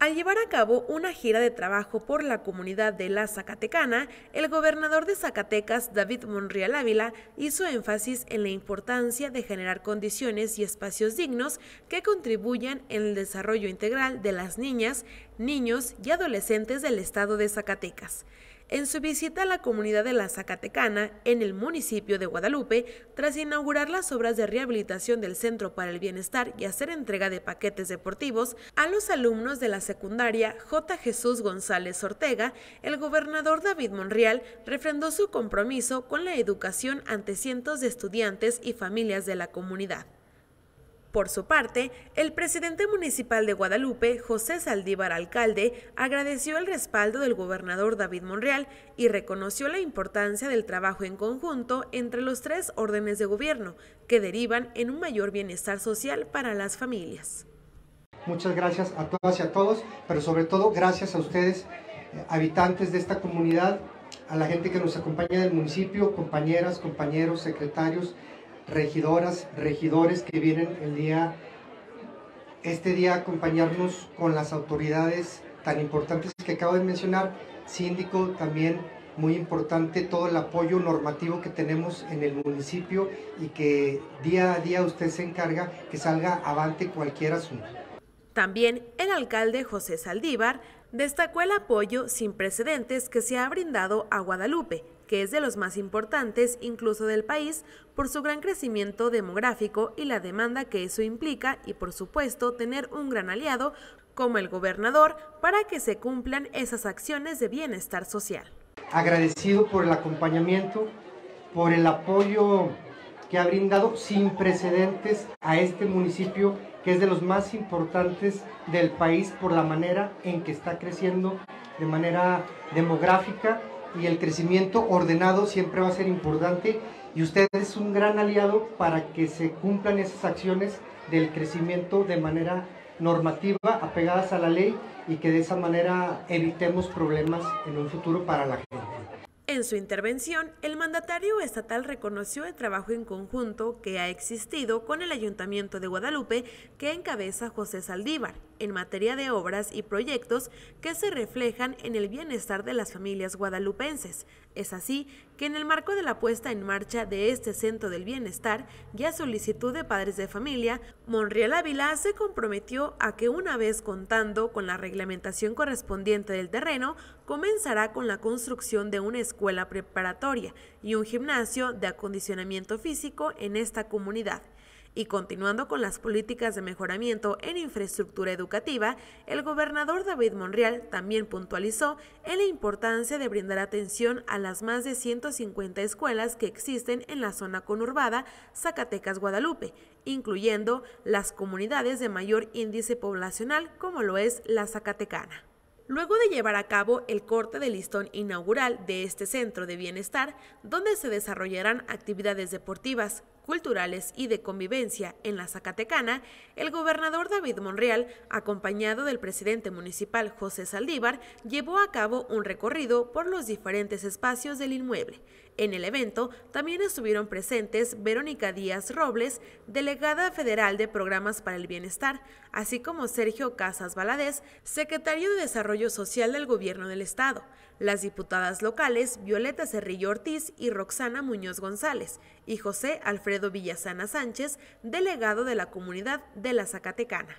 Al llevar a cabo una gira de trabajo por la comunidad de La Zacatecana, el gobernador de Zacatecas, David Monreal Ávila, hizo énfasis en la importancia de generar condiciones y espacios dignos que contribuyan en el desarrollo integral de las niñas, niños y adolescentes del estado de Zacatecas en su visita a la comunidad de la Zacatecana, en el municipio de Guadalupe, tras inaugurar las obras de rehabilitación del Centro para el Bienestar y hacer entrega de paquetes deportivos a los alumnos de la secundaria J. Jesús González Ortega, el gobernador David Monreal refrendó su compromiso con la educación ante cientos de estudiantes y familias de la comunidad. Por su parte, el presidente municipal de Guadalupe, José Saldívar Alcalde, agradeció el respaldo del gobernador David Monreal y reconoció la importancia del trabajo en conjunto entre los tres órdenes de gobierno, que derivan en un mayor bienestar social para las familias. Muchas gracias a todas y a todos, pero sobre todo gracias a ustedes, eh, habitantes de esta comunidad, a la gente que nos acompaña del municipio, compañeras, compañeros, secretarios, regidoras, regidores que vienen el día, este día a acompañarnos con las autoridades tan importantes que acabo de mencionar, síndico también muy importante todo el apoyo normativo que tenemos en el municipio y que día a día usted se encarga que salga avante cualquier asunto. También el alcalde José Saldívar destacó el apoyo sin precedentes que se ha brindado a Guadalupe que es de los más importantes incluso del país por su gran crecimiento demográfico y la demanda que eso implica y por supuesto tener un gran aliado como el gobernador para que se cumplan esas acciones de bienestar social. Agradecido por el acompañamiento, por el apoyo que ha brindado sin precedentes a este municipio que es de los más importantes del país por la manera en que está creciendo de manera demográfica y el crecimiento ordenado siempre va a ser importante y usted es un gran aliado para que se cumplan esas acciones del crecimiento de manera normativa, apegadas a la ley y que de esa manera evitemos problemas en un futuro para la gente. En su intervención, el mandatario estatal reconoció el trabajo en conjunto que ha existido con el Ayuntamiento de Guadalupe que encabeza José Saldívar en materia de obras y proyectos que se reflejan en el bienestar de las familias guadalupenses. Es así que en el marco de la puesta en marcha de este Centro del Bienestar y a solicitud de padres de familia, Monreal Ávila se comprometió a que una vez contando con la reglamentación correspondiente del terreno, comenzará con la construcción de una escuela preparatoria y un gimnasio de acondicionamiento físico en esta comunidad. Y continuando con las políticas de mejoramiento en infraestructura educativa, el gobernador David Monreal también puntualizó en la importancia de brindar atención a las más de 150 escuelas que existen en la zona conurbada Zacatecas-Guadalupe, incluyendo las comunidades de mayor índice poblacional como lo es la Zacatecana. Luego de llevar a cabo el corte de listón inaugural de este centro de bienestar, donde se desarrollarán actividades deportivas, culturales y de convivencia en la Zacatecana, el gobernador David Monreal, acompañado del presidente municipal José Saldívar, llevó a cabo un recorrido por los diferentes espacios del inmueble. En el evento también estuvieron presentes Verónica Díaz Robles, delegada federal de Programas para el Bienestar, así como Sergio Casas Valadez, secretario de Desarrollo Social del Gobierno del Estado, las diputadas locales Violeta Cerrillo Ortiz y Roxana Muñoz González, y José Alfredo Villasana Sánchez, delegado de la comunidad de la Zacatecana.